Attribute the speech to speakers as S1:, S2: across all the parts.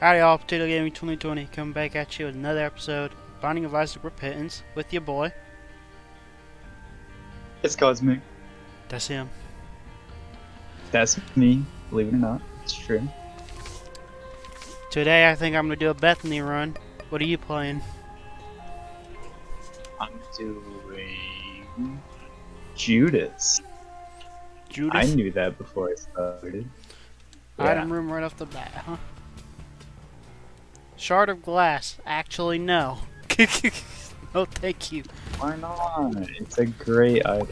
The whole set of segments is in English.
S1: Howdy all, Potato Gaming 2020 coming back at you with another episode Binding of Isaac Repentance with your boy.
S2: It's Cosmic.
S1: That's him.
S2: That's me, believe it or not. It's true.
S1: Today I think I'm going to do a Bethany run. What are you playing?
S2: I'm doing Judas.
S1: Judas?
S2: I knew that before I started. Yeah.
S1: Item room right off the bat, huh? Shard of glass. Actually, no. no, thank you.
S2: Why not? It's a great item.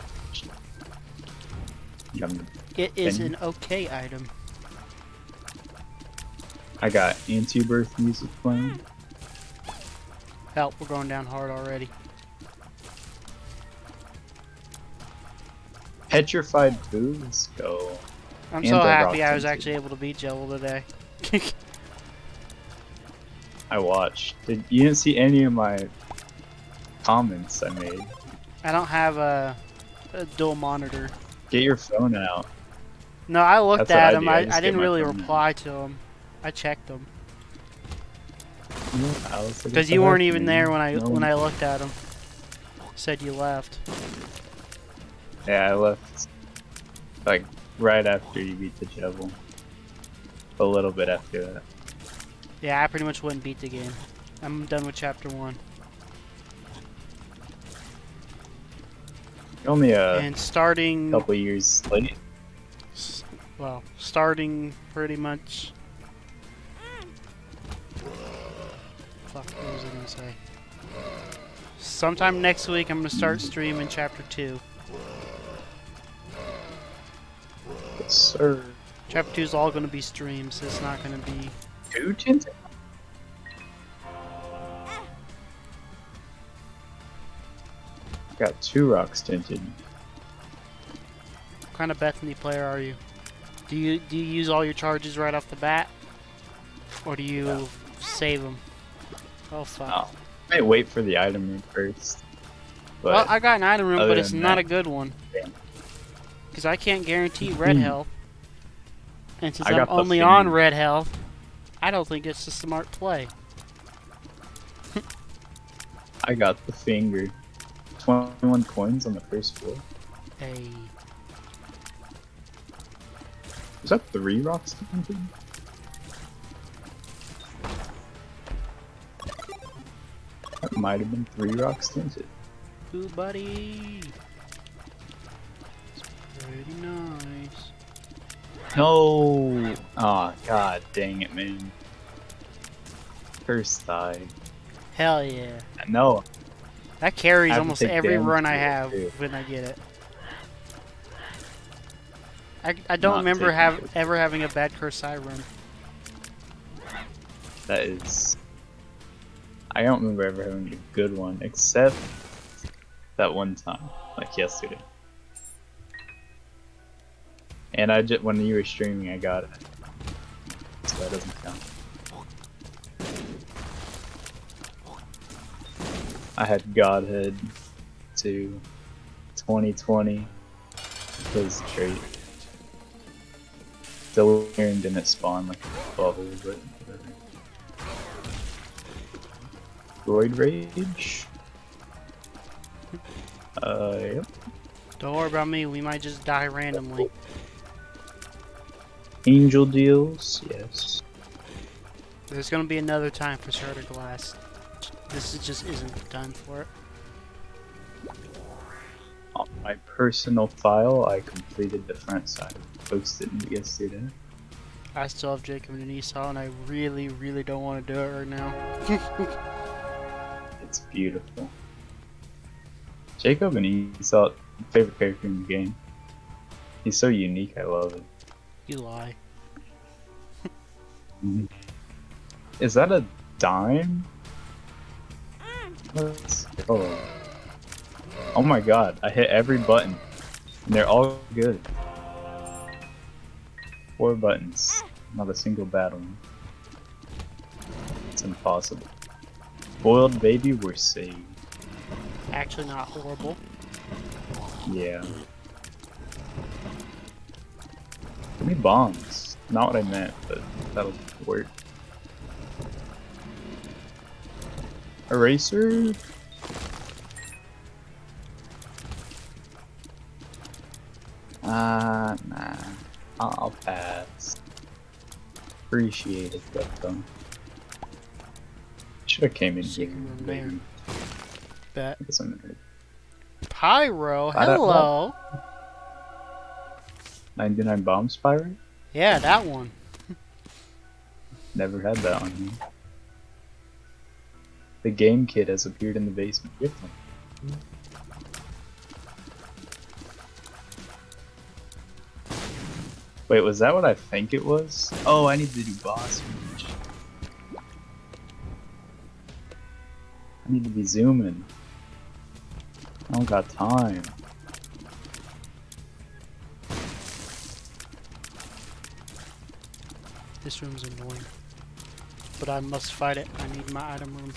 S2: Yum.
S1: It is an okay item.
S2: I got anti-birth music playing.
S1: Help, we're going down hard already.
S2: Petrified Boo, go.
S1: I'm
S2: And
S1: so happy I was actually able to beat Joel today.
S2: I watched. Did you didn't see any of my comments I made?
S1: I don't have a, a dual monitor.
S2: Get your phone out.
S1: No, I looked
S2: That's
S1: at
S2: I
S1: him.
S2: I
S1: I, I didn't really
S2: phone out.
S1: reply to him. I checked him
S2: I was like,
S1: because you weren't even there when I
S2: No
S1: when I looked at him. Said you left.
S2: Yeah, I left like right after you beat the devil. A little bit after that.
S1: Yeah, I pretty much wouldn't beat the game. I'm done with chapter one.
S2: Only a
S1: and starting,
S2: couple years late.
S1: well, starting pretty much. Fuck, what was I gonna say? Sometime next week, I'm gonna start streaming chapter two.
S2: Yes, sir.
S1: Chapter two is all gonna be streams. It's not gonna be.
S2: Two tinted? Got two rocks tinted.
S1: What kind of Bethany player are you? Do you do you use all your charges right off the bat, or do you
S2: No.
S1: save them? Oh fuck.
S2: Oh. Might wait for the item room first. But
S1: well, I got an item room, but it's not
S2: that-
S1: a good one. Because I can't guarantee red
S2: Hmm.
S1: health, and since
S2: I
S1: I'm only on red health, I don't think it's a smart play.
S2: I got the finger. 21 coins on the first floor.
S1: Hey,
S2: Is that three rocks tinted? That might have been three rocks tinted.
S1: ooh buddy. It's pretty nice.
S2: No! Oh god dang it, man. First die.
S1: Hell yeah.
S2: No,
S1: That carries
S2: I have to
S1: almost every run I have
S2: too.
S1: when I get it. I, I don't
S2: Not
S1: remember have
S2: it.
S1: ever having a bad Kursai run.
S2: that is. I don't remember ever having a good one, except that one time, like yesterday. And I just when you were streaming, I got it. So that doesn't count. I had Godhead to 2020 was great. Delirium didn't spawn like a bubble, but whatever. Droid Rage? Uh, yep.
S1: Don't worry about me, we might just die randomly.
S2: Angel Deals? Yes.
S1: There's gonna be another time for Shard of Glass. This is just isn't the time for it.
S2: On my personal file, I completed the front side. Posted it yesterday.
S1: I still have Jacob and Esau, and I really, really don't want to do it right now.
S2: It's beautiful. Jacob and Esau, favorite character in the game. He's so unique, I love it.
S1: You lie.
S2: Is that a dime? Let's. Oh my god, I hit every button. And they're all good. Four buttons. Not a single bad one. It's impossible. Boiled baby, we're saved.
S1: Actually, not horrible.
S2: Yeah. Give me bombs. Not what I meant, but that'll work. Eraser. Uh, nah. I'll pass. Appreciate it, though. Should have came in here. maybe.
S1: Bet.
S2: I guess I'm
S1: Pyro, hello.
S2: 99 bomb spiral?
S1: Yeah, that one.
S2: Never had that on here. The Gamekid has appeared in the basement. Wait, was that what I think it was? Oh, I need to do boss rush. I need to be zooming. I don't got time.
S1: This room's annoying. But I must fight it. I need my item room.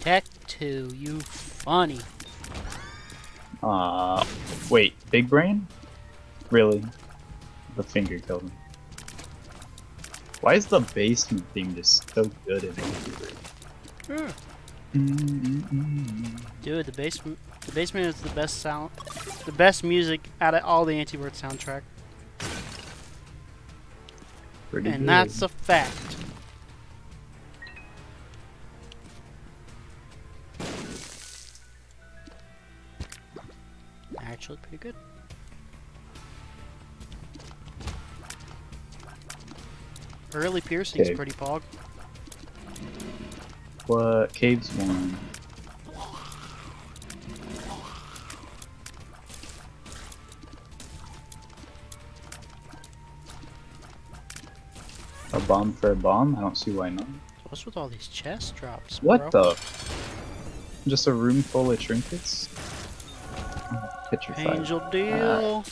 S1: Tech 2, you funny.
S2: Uh, wait, big brain? Really? The finger killed me. Why is the basement theme just so good in it?
S1: Dude, the basement the basement is the best sound the best music out of all the anti-birth soundtrack.
S2: Pretty
S1: and
S2: good.
S1: that's a fact. Actually pretty good. Early piercing's
S2: Okay.
S1: pretty pog.
S2: What caves one? Bomb for a bomb? I don't see why not.
S1: What's with all these chest drops,
S2: What the? Just a room full of trinkets? Petrified.
S1: Angel ah. deal.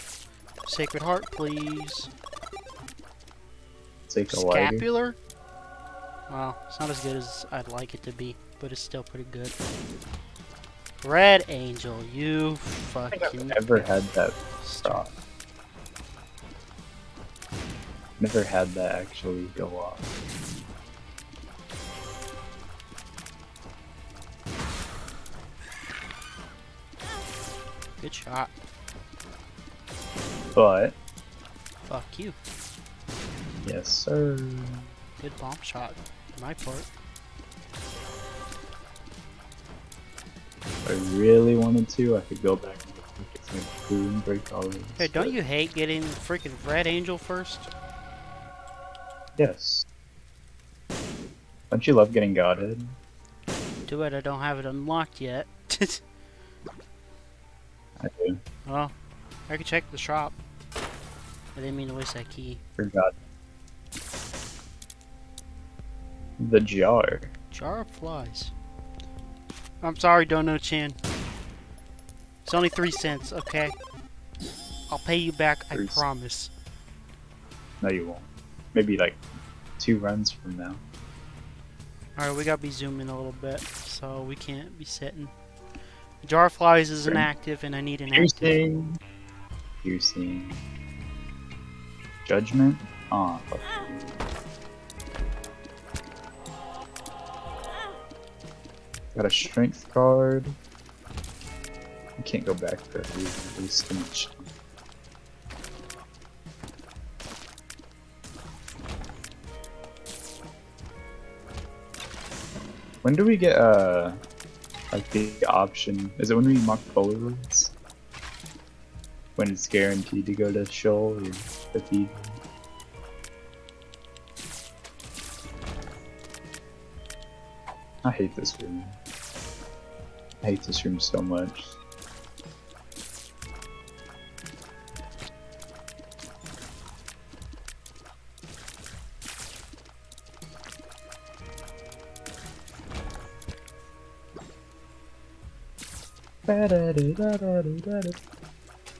S1: Sacred Heart, please.
S2: Take a lighter.
S1: Scapular? Well, it's not as good as I'd like it to be, but it's still pretty good. Red Angel, you
S2: I
S1: fucking
S2: I've ever had that
S1: stop.
S2: Never had that actually go off.
S1: Good shot.
S2: But,
S1: Fuck you.
S2: yes sir.
S1: Good bomb shot. My part.
S2: If I really wanted to, I could go back and get some food and break all these.
S1: Hey, don't you hate getting freaking Red Angel first?
S2: Yes. Don't you love getting Godhead?
S1: Do it, I don't have it unlocked yet.
S2: I do.
S1: well, I can check the shop. I didn't mean to waste that key.
S2: For God. The jar.
S1: Jar of flies. I'm sorry, Dono Chan. It's only three cents, okay? I'll pay you back, I
S2: Three cents.
S1: promise.
S2: No, you won't. Maybe like two runs from now.
S1: Alright, we gotta be zooming a little bit, so we can't be sitting. Jar flies is inactive, and I need an active.
S2: Piercing. Piercing. Judgment. Ah, fuck. Got a strength card. I can't go back for a reason. There's too When do we get uh like the option? Is it when we mark Polaroids? When it's guaranteed to go to Sheol or? I hate this room. I hate this room so much.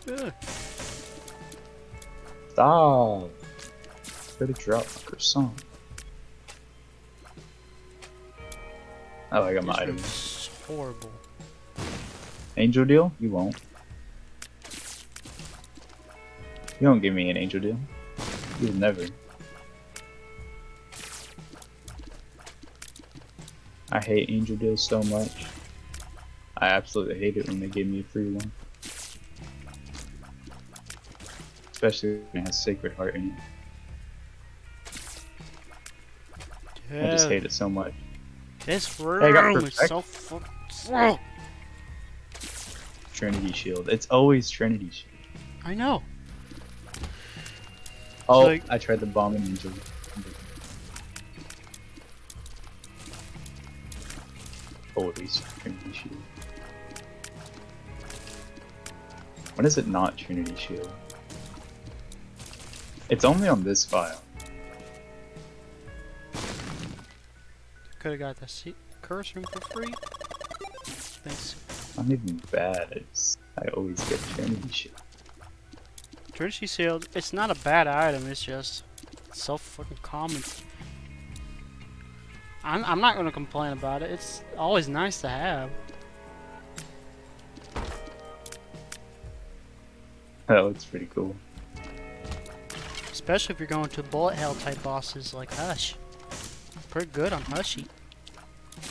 S1: Ugh.
S2: Stop! Better drop my croissant. I like my
S1: This
S2: item.
S1: horrible.
S2: Angel deal? You won't. You don't give me an angel deal. You'll never. I hate angel deals so much. I absolutely hate it when they give me a free one. Especially when it has Sacred Heart in it. I just hate it so much.
S1: this room is so fucking.
S2: Trinity Shield. It's always Trinity Shield.
S1: I know.
S2: Oh,
S1: like-
S2: I tried the bombing angel. Always Trinity Shield. When is it not Trinity Shield? It's only on this file.
S1: Could have got the se- curse room for free. Thanks.
S2: Not even bad. It's I always get Trinity Shield.
S1: Trinity Shield, it's not a bad item, it's just so fucking common. I'm, I'm not gonna complain about it, it's always nice to have.
S2: That looks pretty cool.
S1: Especially if you're going to bullet hell type bosses like Hush. Pretty good on Hushy.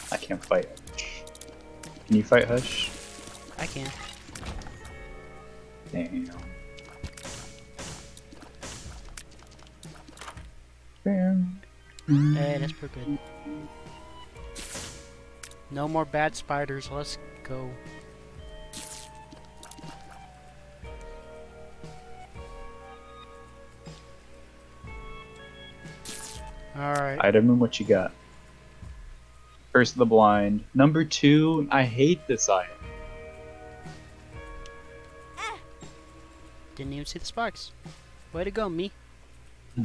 S2: I can't fight Hush. Can you fight Hush?
S1: I can.
S2: Damn. Bam.
S1: Hey, that's pretty good. No more bad spiders, let's go. Alright.
S2: Item and what you got? First the blind. Number two, I hate this item.
S1: Didn't even see the sparks. Way to go, me.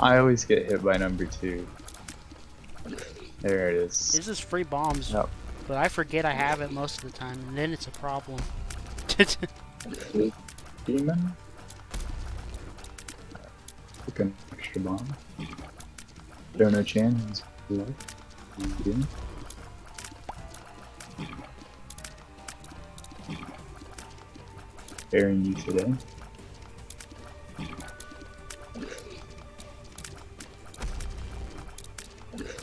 S2: I always get hit by number two. There it is.
S1: This is free bombs,
S2: Yep.
S1: but I forget I have it most of the time, and then it's a problem.
S2: Demon. Took an extra bomb. Dono Chan is alive. Demon. Bearing you today.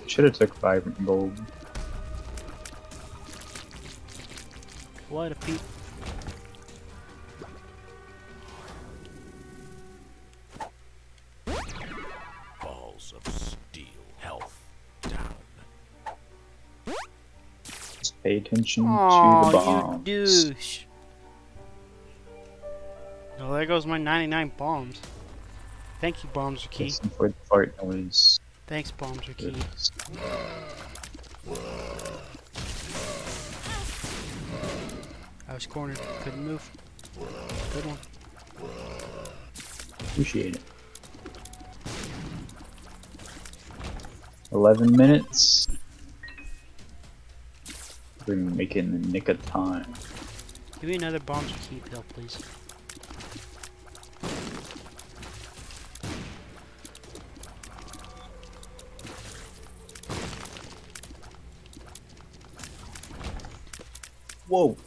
S2: Should have took five gold.
S1: what a peep.
S2: Pay attention to the
S1: Oh,
S2: bombs.
S1: you douche. Oh, there goes my 99 bombs. Thank you, Bombs are key.
S2: Listen for the fart noise.
S1: Thanks, Bombs are key. I was cornered, couldn't move. Good one.
S2: Appreciate it. 11 minutes. We're gonna make it in the nick of time.
S1: Give me another bomb are key pill, please.
S2: Whoa!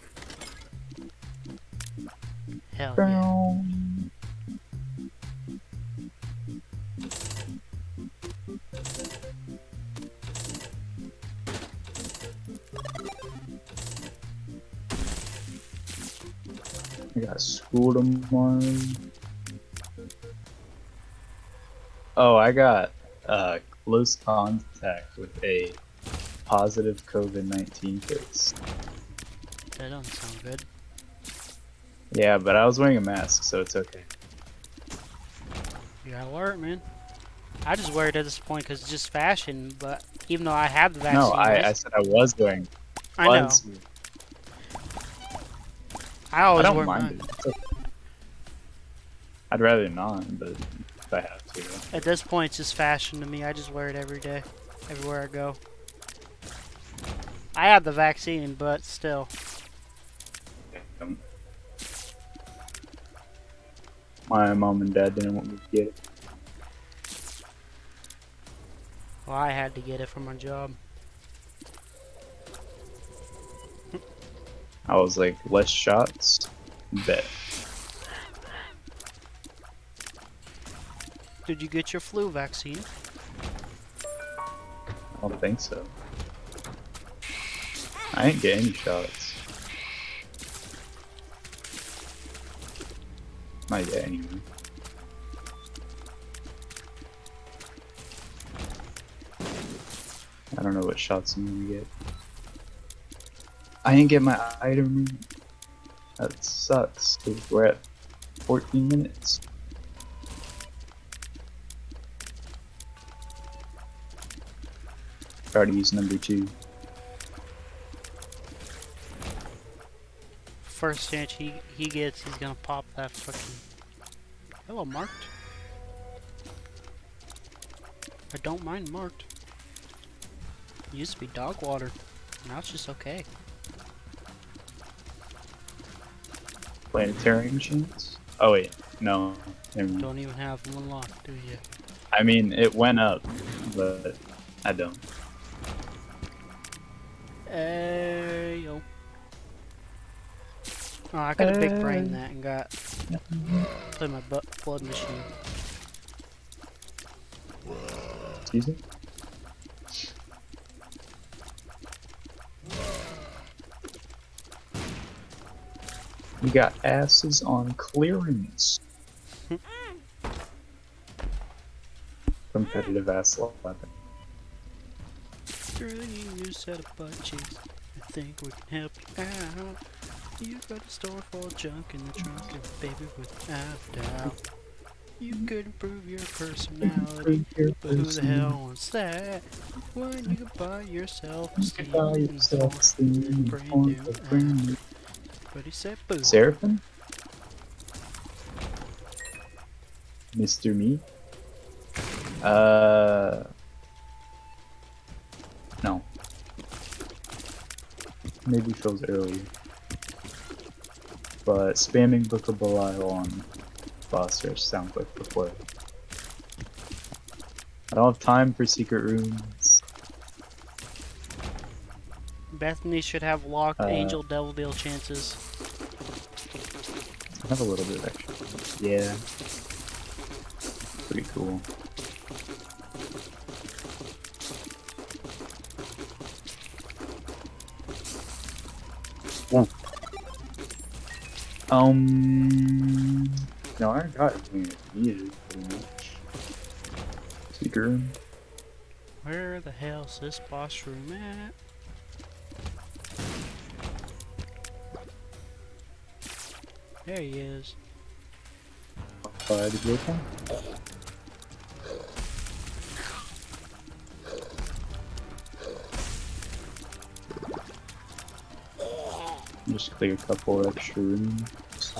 S2: Got school tomorrow. Oh, I got uh, close contact with a positive COVID 19 case.
S1: That doesn't sound good.
S2: Yeah, but I was wearing a mask, so it's okay.
S1: You gotta wear it, man. I just wear it at this point because it's just fashion, but even though I have the vaccine,
S2: No, I, I said I was wearing.
S1: I know. I
S2: I
S1: always
S2: don't
S1: wear
S2: mind
S1: mine.
S2: it. I'd rather not, but if I have to.
S1: At this point, it's just fashion to me. I just wear it every day, everywhere I go. I have the vaccine, but still.
S2: Um, my mom and dad didn't want me to get it.
S1: Well, I had to get it for my job.
S2: I was like, less shots, bet.
S1: Did you get your flu vaccine?
S2: I don't think so. I didn't get any shots. Not yet, anyway. I don't know what shots I'm gonna get. I didn't get my item. That sucks. We're at 14 minutes. Try to use number two.
S1: First chance he, he gets, he's gonna pop that fucking... Hello, marked. I don't mind marked. It used to be dog water. Now it's just okay.
S2: Planetarium chance? Oh wait, no.
S1: Don't even have them unlocked, do you?
S2: I mean, it went up, but I don't.
S1: Hey, yo. Oh, I could have big brain that and got play my butt blood machine.
S2: Excuse me? We got asses on clearance. Competitive ass weapon.
S1: New set of butt cheeks. I think we can help you out. You got a store full of junk in the trunk, and baby, without doubt, you could improve your personality. But who the hell wants that? When you can buy yourself a Steam
S2: Buy yourself Steam and
S1: brand
S2: phone
S1: new
S2: with a
S1: app.
S2: brand new-
S1: But he said boo.
S2: Seraphim? Mr. Me? Uh. No. Maybe feels early. But spamming Book of Belial on boss rush sounds like before. I don't have time for secret rooms.
S1: Bethany should have locked
S2: Uh,
S1: Angel Devil Deal chances.
S2: I have a little bit of extra. Yeah. Pretty cool. Um. No, I got everything I needed pretty much. Secret room.
S1: Where the hell's this boss room at? There he is.
S2: Uh, did you open? Just clear a couple extra rooms.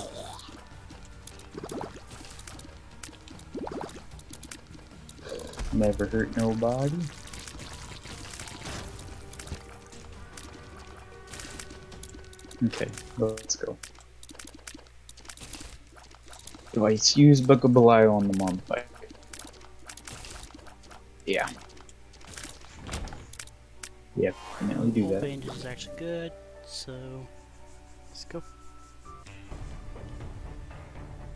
S2: Never hurt nobody. Okay, let's go. Device use Book of Belial on the mom fight. Yeah. Yeah, definitely do that.
S1: bandage is actually good, so let's go.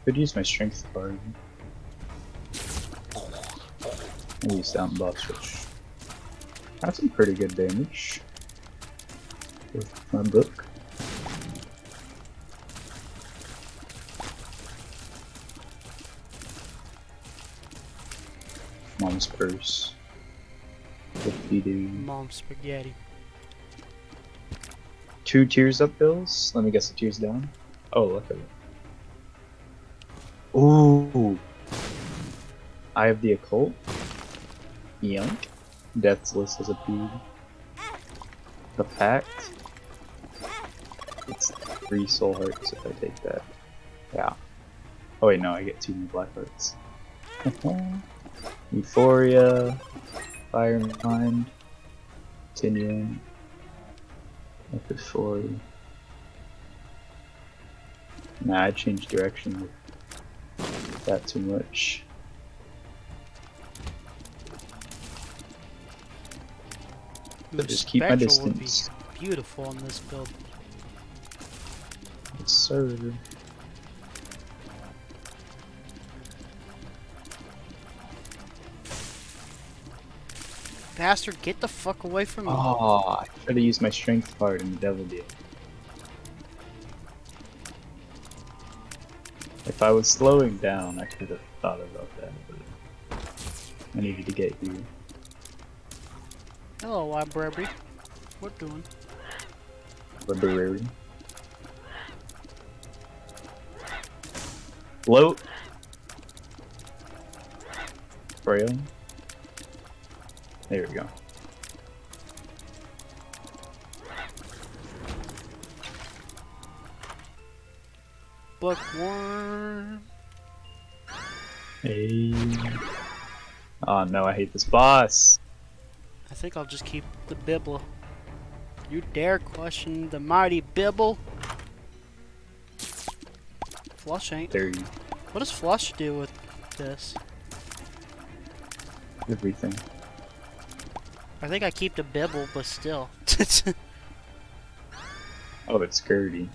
S2: Could use my strength card. Least down boss rush. That's some pretty good damage. With my book. Mom's purse. Fifty do.
S1: Mom spaghetti.
S2: Two tears up bills. Let me guess the tears down. Oh, look at it. Ooh. Eye of the Occult. Yunk. Death's List as a P. The Pact. It's three soul hearts if I take that. Yeah. Oh wait, no, I get two new black hearts. Euphoria. Fire Mind. Continuing. Euphoria. Nah, I changed direction with that too much.
S1: Ooh,
S2: just keep my
S1: would be
S2: distance.
S1: beautiful on this build.
S2: Yes, sir.
S1: Bastard, get the fuck away from me.
S2: Oh, I should have used my strength card in the devil deal. If I was slowing down, I could have thought about that. But I needed to get you.
S1: Hello, library. What doing?
S2: Library. Float. Frail. There we go.
S1: Bookworm.
S2: Hey. Oh no, I hate this boss.
S1: I think I'll just keep the Bibble. You dare question the mighty Bibble? Flush ain't.
S2: There you
S1: What does Flush do with this?
S2: everything.
S1: I think I keep the Bibble, but still.
S2: Oh, it's Gurdy.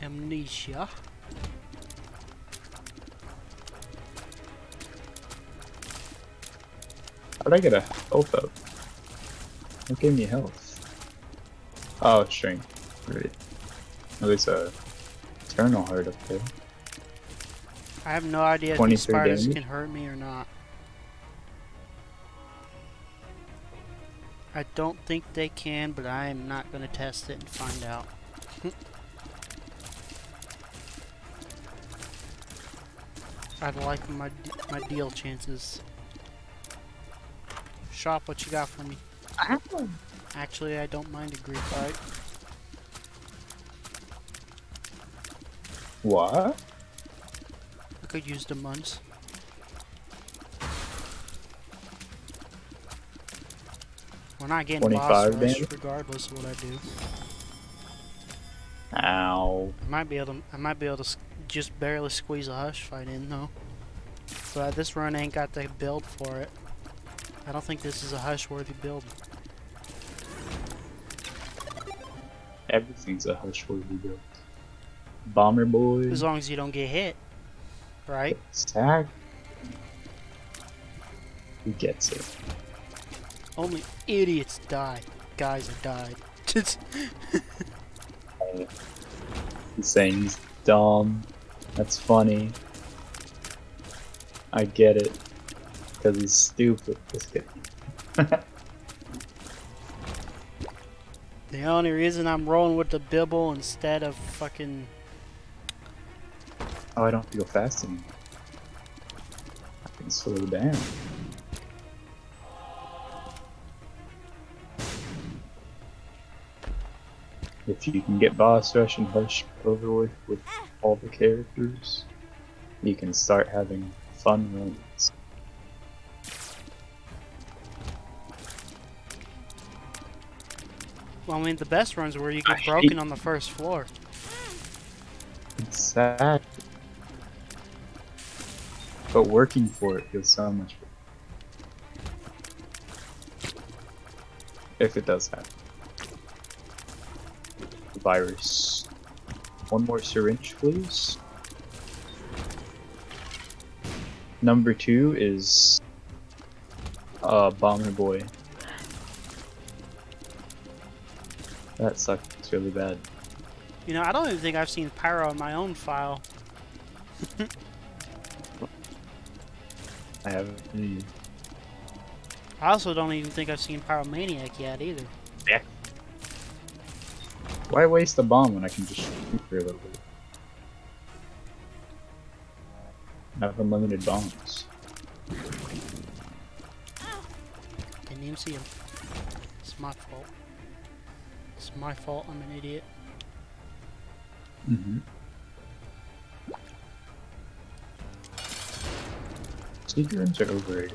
S1: Amnesia.
S2: How'd I get a health up? What gave me health? Oh, strength. Right. Oh, there's a eternal heart up there.
S1: I have no idea if these spiders
S2: damage.
S1: can hurt me or not. I don't think they can, but I am not going to test it and find out. I'd like my my deal chances. Shop, what you got for me? Actually, I don't mind a Greed fight.
S2: What?
S1: I could use the munts. We're not getting boss
S2: 25
S1: rush regardless of what I do.
S2: Ow.
S1: I might be able to. I might be able to just barely squeeze a hush fight in though. But this run ain't got the build for it. I don't think this is a hush worthy build.
S2: Everything's a hush worthy build. Bomber boy.
S1: As long as you don't get hit, right?
S2: Sack. He gets it.
S1: Only idiots die. Guys have died.
S2: He's saying he's dumb. That's funny. I get it. Because he's stupid.
S1: The only reason I'm rolling with the bibble instead of fucking
S2: Oh, I don't feel fast anymore. I can slow down. If you can get boss rush and hush over with with all the characters, you can start having fun runs.
S1: Well, I mean, the best runs where you
S2: I
S1: get
S2: hate-
S1: broken on the first floor.
S2: Exactly. But working for it feels so much better. If it does happen. Virus. One more syringe, please. Number two is uh, Bomber Boy. That sucks really bad.
S1: You know, I don't even think I've seen Pyro in my own file.
S2: I haven't. mm,
S1: I also don't even think I've seen Pyromaniac yet either. Yeah.
S2: Why waste a bomb when I can just shoot for a little bit? I have unlimited bombs.
S1: Didn't even see him. It's my fault. It's my fault. I'm an idiot.
S2: Mm-hmm. Seagrams are overrated.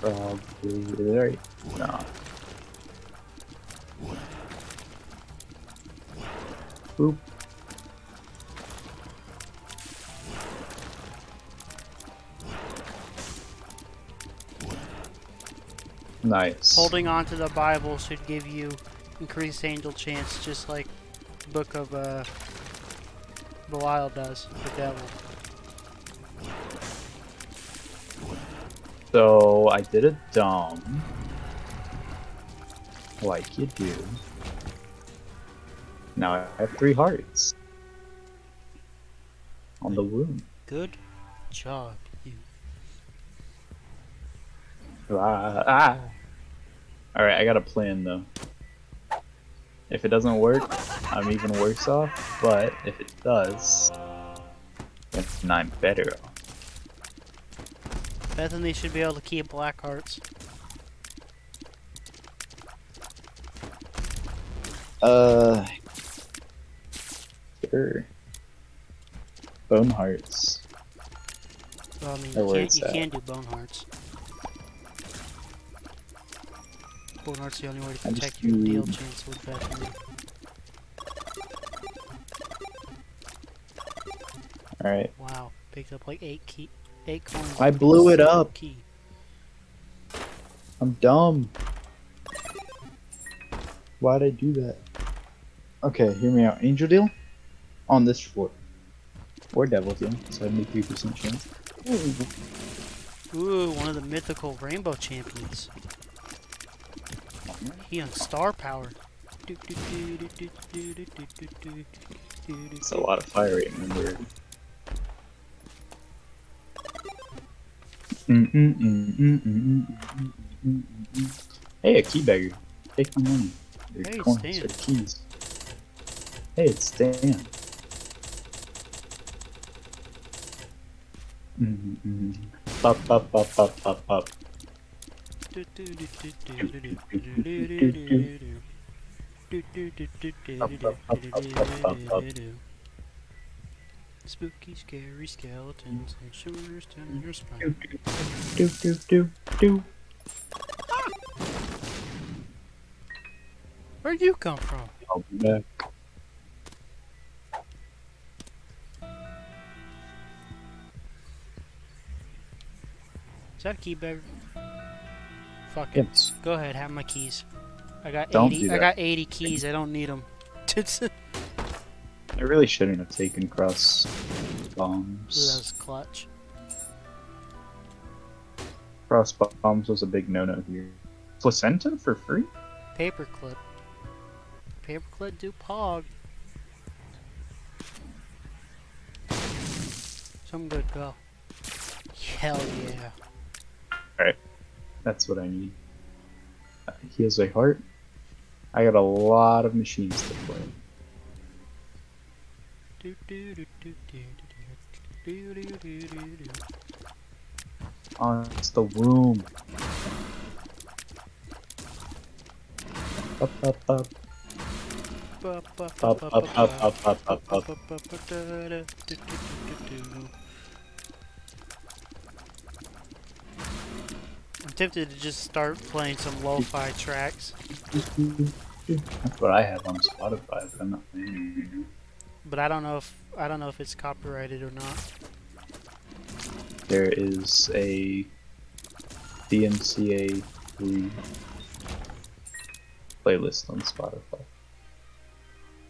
S2: Probably right. No. Boop. Nice.
S1: Holding on to the Bible should give you increased angel chance, just like Book of uh, Belial does, the devil.
S2: So I did a dumb. Like you do. Now I have three hearts. On the wound.
S1: Good job, you.
S2: Ah, ah. Alright, I got a plan though. If it doesn't work, I'm even worse off, but if it does, then I'm better off.
S1: Bethany should be able to keep black hearts.
S2: Uh, sure. Bone hearts.
S1: Well, I mean, you can't, you can do bone hearts. Hearts the only way to protect your deal with Bethany.
S2: Alright.
S1: Wow, picked up like eight key, eight coins.
S2: I blew it up.
S1: Key.
S2: I'm dumb. Why'd I do that? Okay, hear me out. Angel deal? On this floor. Or devil deal. 73% chance.
S1: Ooh, one of the mythical rainbow champions. He on star power.
S2: It's a lot of firing, remember. Hey, a key beggar. Take my money. Your
S1: Hey, it's
S2: coins
S1: Dan.
S2: or keys. Hey, it's Dan. Mm -mm. Pop, pop, pop, pop, pop, pop.
S1: Spooky, scary skeletons and shivers down your spine.
S2: Do, do, do, do.
S1: Where'd you come from?
S2: Be back.
S1: Is that a key beggar? Fuck it.
S2: Yes.
S1: Go ahead, have my keys. I got
S2: Don't
S1: 80.
S2: do
S1: I got 80 keys. I don't need them.
S2: I really shouldn't have taken cross
S1: Ooh, that
S2: bombs.
S1: was clutch.
S2: Cross bombs was a big no-no here. Placenta for free?
S1: Paperclip. Paperclip do pog. Some good go. Hell yeah.
S2: That's what I need. Uh, he has a heart. I got a lot of machines to play.
S1: Do, do, do, do, do, do, do, do, do, do, do.
S2: Oh, it's the womb. Up, up, up,
S1: Ba, ba, ba,
S2: up,
S1: ba,
S2: up,
S1: ba,
S2: up,
S1: ba.
S2: up, up, up, up.
S1: Ba, ba, ba, da, da, do, do, do, do, do. I'm tempted to just start playing some lo-fi tracks,
S2: That's what I have on Spotify, but I'm not playing
S1: but I don't know if I don't know if it's copyrighted or not.
S2: There is a DMCA playlist on Spotify.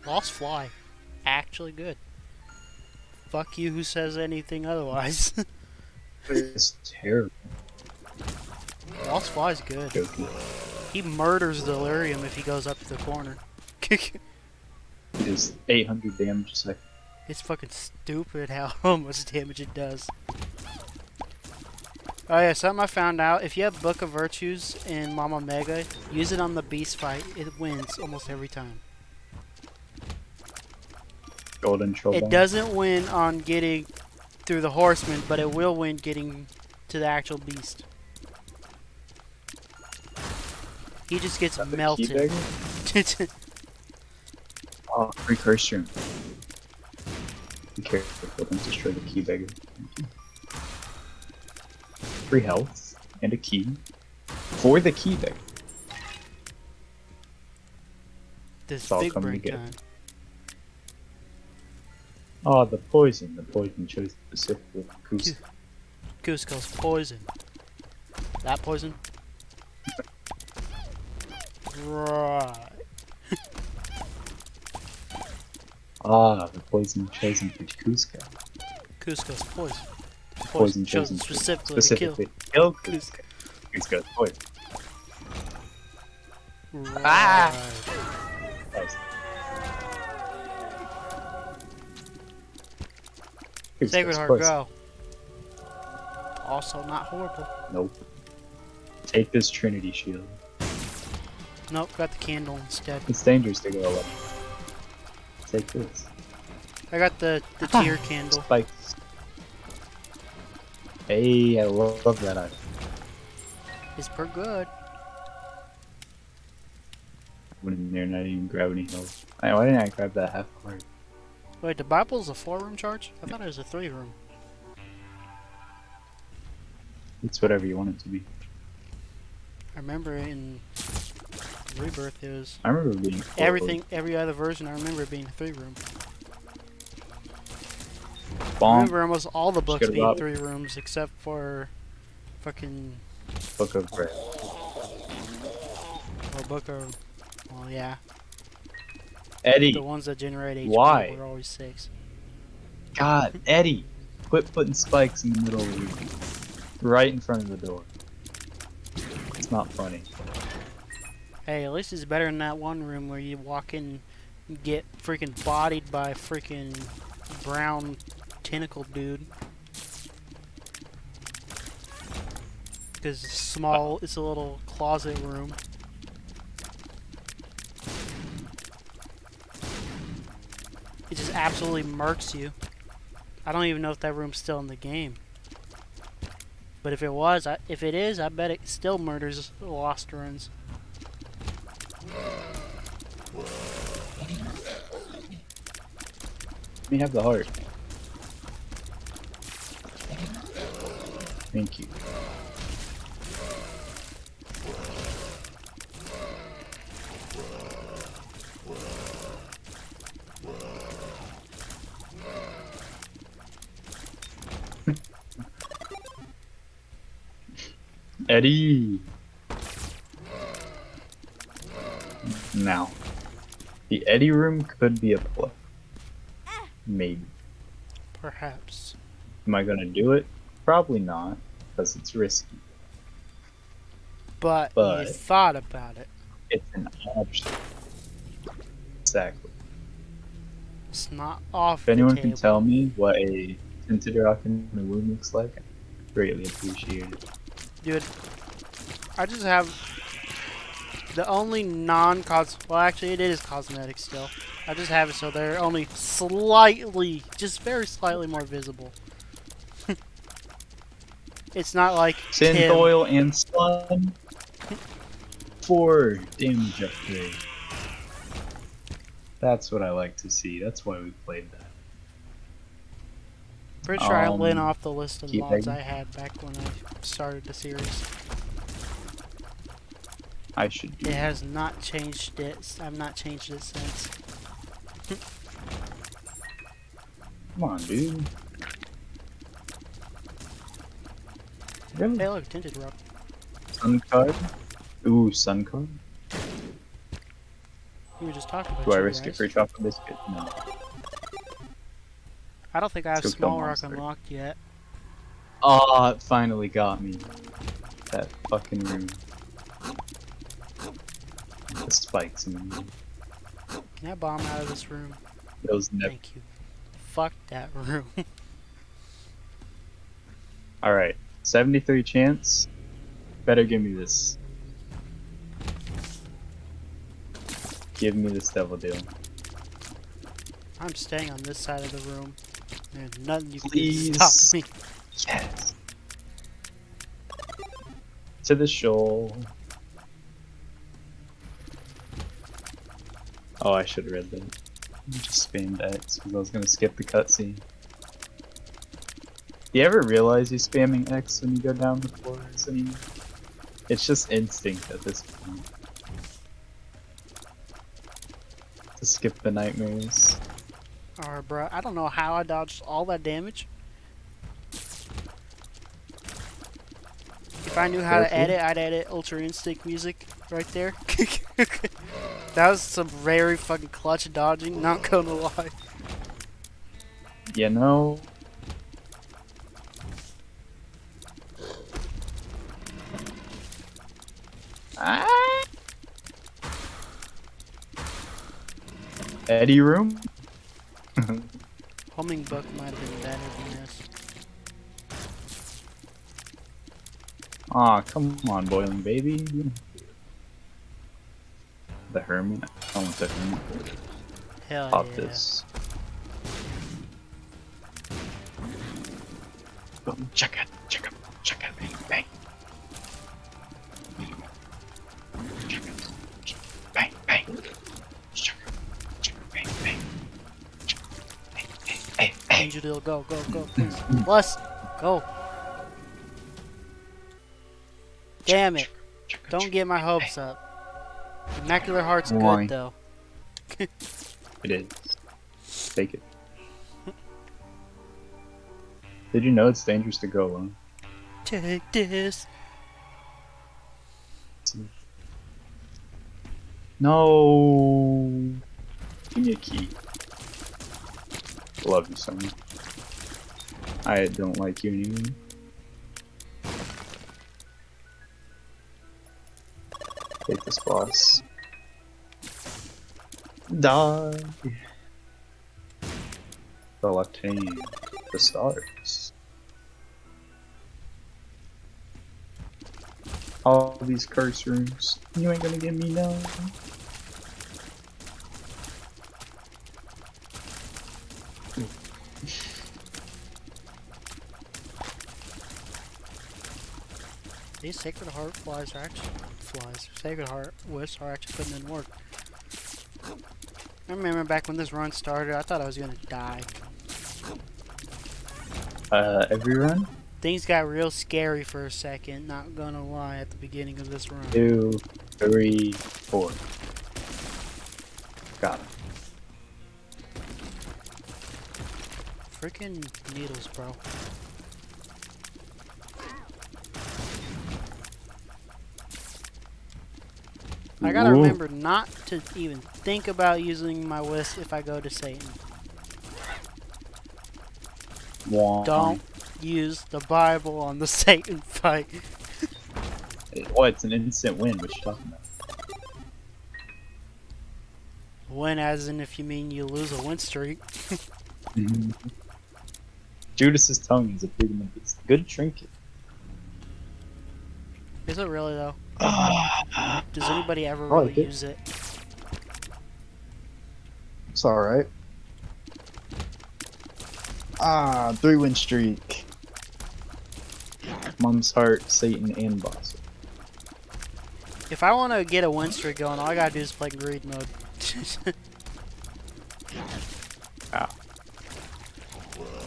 S1: Lost Fly, actually good. Fuck you who says anything otherwise.
S2: It's terrible.
S1: Lost Fly's good. He murders Delirium if he goes up to the corner.
S2: It is 800 damage a second.
S1: It's fucking stupid how, much damage it does. Oh yeah, something I found out. If you have Book of Virtues in Mama Mega, use it on the beast fight. It wins almost every time.
S2: Golden Troll
S1: It doesn't win on getting through the horseman, but it will win getting to the actual beast. He just gets
S2: Is that the
S1: melted.
S2: Oh, precursor. Be careful, don't destroy the key beggar. Free health and a key for the key beggar.
S1: this
S2: It's all
S1: big
S2: coming together. Oh, ah, the poison. The poison chose specifically. Goose.
S1: Goose goes poison. That poison? Right.
S2: Ah, the poison chosen for Cusco.
S1: Cusco's poison.
S2: Poison chosen
S1: specifically,
S2: specifically to kill Cusco. Cusco's poison.
S1: kill.
S2: Ah! Nice.
S1: Sacred Heart,
S2: poison.
S1: go. Also not horrible.
S2: Nope. Take this Trinity shield.
S1: Nope, got the candle instead.
S2: It's dangerous to go alone. Take this.
S1: I got the, the
S2: Ah.
S1: tear candle.
S2: Spikes. Hey, I love, love that item.
S1: It's pretty good.
S2: Went in there, not even grab any health. I, why didn't I grab that half heart?
S1: Wait, the Bible's a four room charge? I thought it was a three room.
S2: It's whatever you want it to be.
S1: I remember in Rebirth is.
S2: I remember being
S1: everything, every other version I remember it being three room. I remember almost all the books being
S2: rob-
S1: three rooms except for fucking
S2: Book of Bread.
S1: or oh, book of well yeah.
S2: Eddie,
S1: The ones that generate HP
S2: Why?
S1: were always six.
S2: God, Eddie, quit putting spikes in the middle of the room. Right in front of the door. It's not funny.
S1: Hey, at least it's better than that one room where you walk in and get freaking bodied by a freaking brown tentacle dude. Because it's small, it's a little closet room. It just absolutely murks you. I don't even know if that room's still in the game. But if it was, I, if it is, I bet it still murders lost runs.
S2: Let me have the heart. Thank you. Eddie! Now, the Eddie room could be a play. Maybe.
S1: Perhaps.
S2: Am I gonna do it? Probably not, because it's risky.
S1: But, you thought about it.
S2: It's an option. Exactly.
S1: It's not off
S2: If anyone can tell me what a tinted rock in the womb looks like, I'd greatly appreciate it.
S1: Dude, I just have the only non-cos. Well, actually, it is cosmetic still. I just have it so they're only slightly, just very slightly more visible. it's not like Tim.
S2: oil and slime. for damage upgrade. That's what I like to see. That's why we played that.
S1: Pretty sure I went
S2: Um,
S1: off the list of mods. I had back when I started the series.
S2: I should do
S1: It has not changed it. I've not changed it since.
S2: Come on, dude. Really?
S1: Hey, look, tinted rock.
S2: Sun card? Ooh, sun card?
S1: You were just talking about.
S2: Do I risk it for a chocolate biscuit? No.
S1: I don't think I have
S2: Let's
S1: small rock
S2: monster.
S1: unlocked yet.
S2: Oh, it finally got me. That fucking room. The spikes in the room.
S1: Can I bomb out of this room?
S2: Those never.
S1: Thank you. Fuck that room.
S2: Alright. 73 chance. Better give me this. Give me this devil deal.
S1: I'm staying on this side of the room. There's nothing you can do to
S2: Please.
S1: stop me.
S2: Yes. To the Sheol. Oh, I should have read that. I Just spammed X because I was gonna skip the cutscene. Do you ever realize you're spamming X when you go down the floors anymore? It's just instinct at this point. To skip the nightmares.
S1: Alright, bro. I don't know how I dodged all that damage. If I knew how to edit, I'd edit Ultra Instinct music. right there. that was some very fucking clutch dodging, not gonna lie.
S2: You know. Ah. Eddie room?
S1: Homing book might have been better than this.
S2: Aw, come on, boiling baby. The hermit? I want the hermit.
S1: Hell
S2: Pop
S1: yeah.
S2: this. Boom, check it, check it, check it, bang, bang. Check it, check it, bang, bang. Check it, check it, bang, bang. Check it, Hey, hey, hey, hey.
S1: Angel go, go, go, please. Mm, mm, mm. Plus, go. Damn it. Don't get my hopes up. Immaculate Heart's
S2: Why?
S1: good though.
S2: it. It is. Take it. Did you know it's dangerous to go alone?
S1: Take this.
S2: No. Give me a key. Love you, Sony. I don't like you anymore. Take this boss. Die. Hand. The stars. All these curse rooms. You ain't gonna get me none.
S1: These Sacred Heart flies are actually flies. Sacred Heart wisps are actually putting in work. I remember back when this run started, I thought I was gonna die.
S2: Uh, every run?
S1: Things got real scary for a second, not gonna lie, at the beginning of this run.
S2: Two, three, four. Got it.
S1: Freaking needles, bro. I gotta
S2: Ooh.
S1: remember not to even think about using my wisp if I go to Satan. Don't use the Bible on the Satan fight.
S2: oh, It's an instant win. What you talking about?
S1: Win as in if you mean you lose a win streak.
S2: Judas's tongue is a pretty it's a good trinket.
S1: Is it really though? Does anybody ever really
S2: like it.
S1: use it?
S2: It's alright. Ah, three win streak. Mom's heart, Satan, and boss.
S1: If I want to get a win streak going, all I gotta do is play greed mode.
S2: Ow.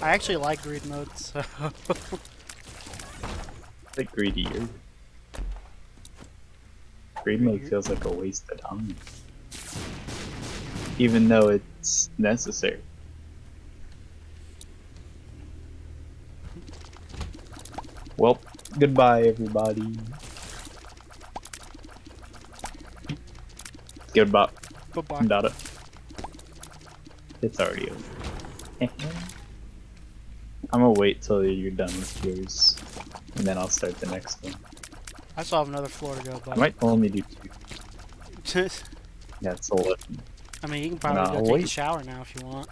S1: I actually like greed mode, so
S2: The greedier. Mode feels like a waste of time. Even though it's necessary. Well, goodbye everybody. Goodbye.
S1: bye
S2: Got it. It's already over. I'm gonna wait till you're done with yours, and then I'll start the next one.
S1: I still have another floor to go,
S2: I
S1: but
S2: might only do two.
S1: I
S2: Yeah, it's 11.
S1: mean, you can probably
S2: Nah,
S1: go take a shower now if you want.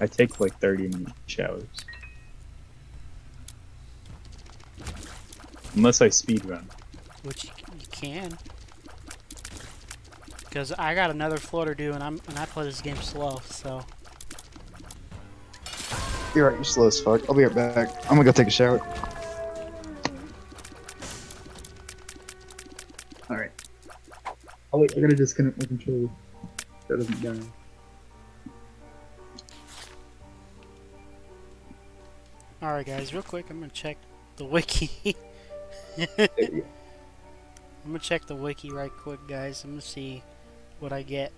S2: I take like 30 minute showers. Unless I speed run.
S1: Which you, you can. Because I got another floor to do, and I'm and I play this game slow, so
S3: You're right, you're slow as fuck. I'll be right back. I'm gonna go take a shower. Oh wait, I gotta disconnect my controller. That doesn't die.
S1: all right, guys, real quick, I'm gonna check the wiki. I'm gonna check the wiki right quick, guys. I'm gonna see what I get.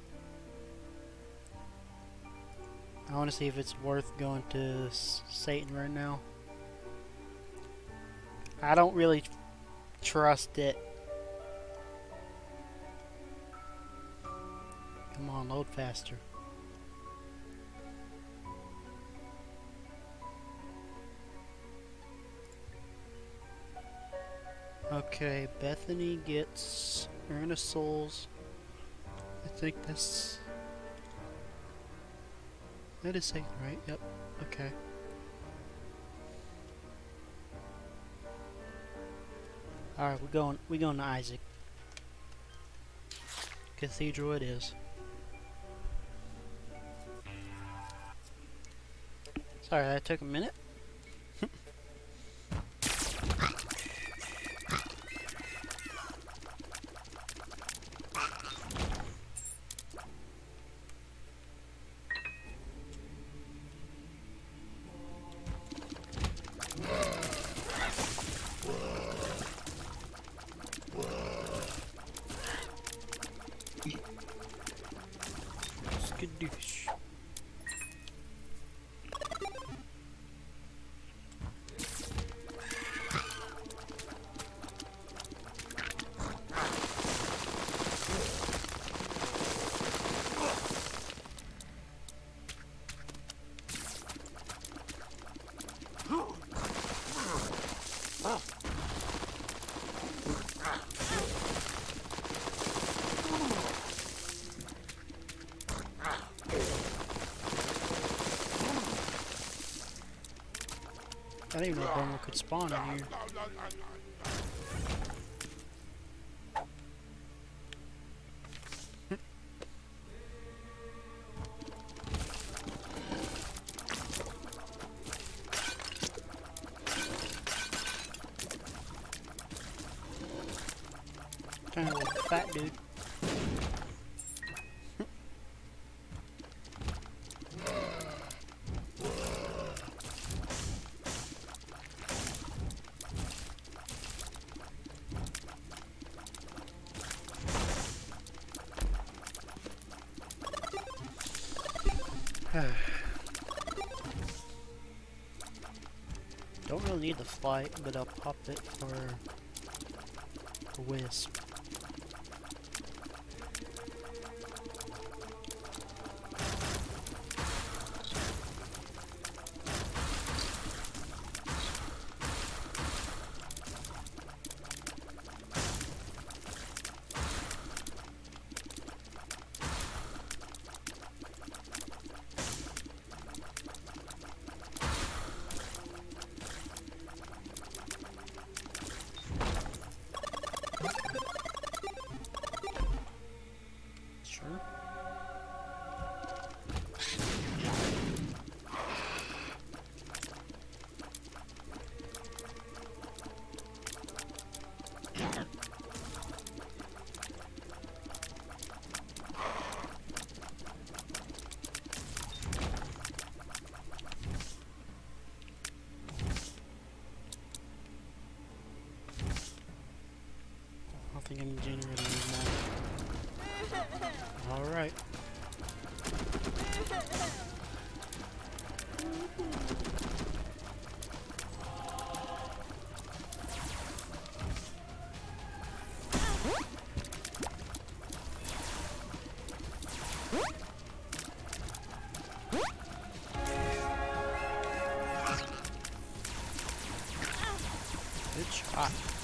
S1: I want to see if it's worth going to Satan right now. I don't really trust it download faster. Okay, Bethany gets Earnest Souls. I think that's... That is Satan, right? Yep. Okay. Alright, we're going we're going to Isaac. Cathedral it is. Sorry, that took a minute. I didn't even know Bummer could spawn in here. Need the flight, but I'll pop it for a wisp. Alright. Good shot.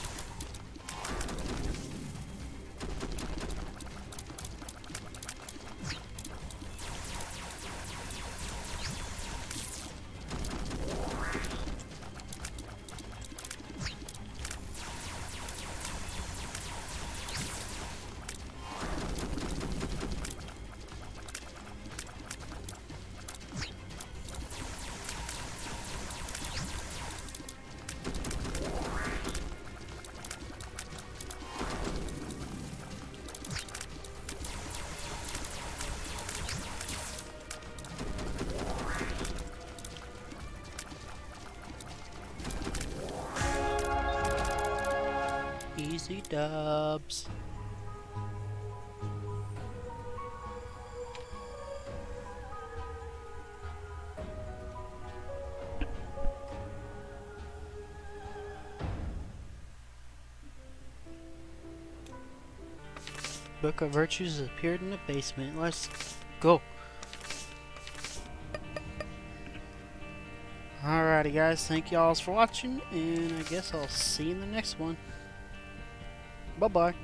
S1: Dubs. Book of Virtues appeared in the basement. Let's go. Alrighty guys, thank y'all for watching, and I guess I'll see you in the next one. Bye-bye.